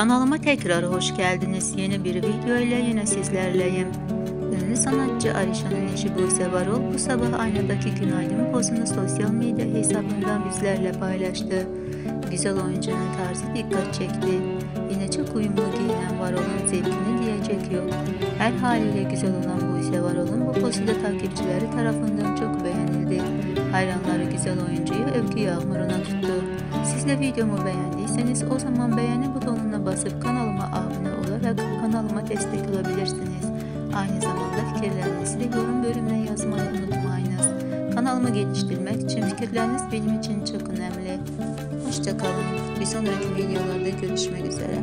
Kanalıma tekrar hoş geldiniz. Yeni bir video ile yine sizlerleyim. Ünlü sanatçı Alişan'ın eşi Buse Varol bu sabah aynadaki günaydın pozunu sosyal medya hesabından bizlerle paylaştı. Güzel oyuncunun tarzı dikkat çekti. Yine çok uyumlu giyinen Varol'un zevkini diyecek yok. Her haliyle güzel olan Buse Varol'un bu pozu da takipçileri tarafından çok beğenildi. Hayranları güzel oyuncuyu övgü yağmuruna tuttu. Siz de videomu beğendiyseniz o zaman beğeni butonuna basıp kanalıma abone olarak kanalıma destek olabilirsiniz. Aynı zamanda fikirlerinizi de yorum bölümüne yazmayı unutmayınız. Kanalımı geliştirmek için fikirleriniz benim için çok önemli. Hoşçakalın. Bir sonraki videolarda görüşmek üzere.